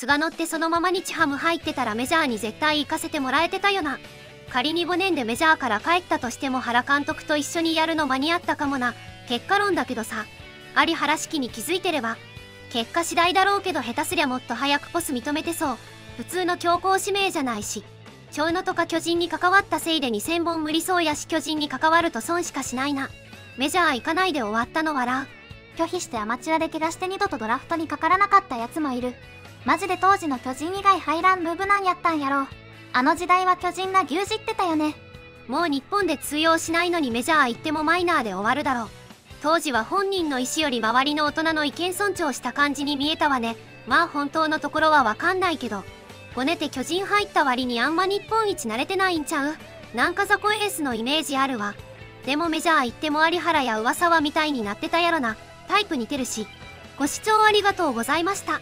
菅野ってそのまま日ハム入ってたらメジャーに絶対行かせてもらえてたよな。仮に5年でメジャーから帰ったとしても原監督と一緒にやるの間に合ったかもな。結果論だけどさ。有原式に気づいてれば。結果次第だろうけど下手すりゃもっと早くポス認めてそう。普通の強行指名じゃないし。長野とか巨人に関わったせいで2000本無理そうやし巨人に関わると損しかしないな。メジャー行かないで終わったの笑う。拒否してアマチュアで怪我して二度とドラフトにかからなかったやつもいる。マジで当時の巨人以外入らんムーブなんやったんやろあの時代は巨人が牛耳ってたよね。もう日本で通用しないのにメジャー行ってもマイナーで終わるだろう。当時は本人の意思より周りの大人の意見尊重した感じに見えたわね。まあ本当のところはわかんないけど。ごねて巨人入った割にあんま日本一慣れてないんちゃう？なんか雑魚エースのイメージあるわ。でもメジャー行っても有原や噂はみたいになってたやろな。タイプ似てるしご視聴ありがとうございました。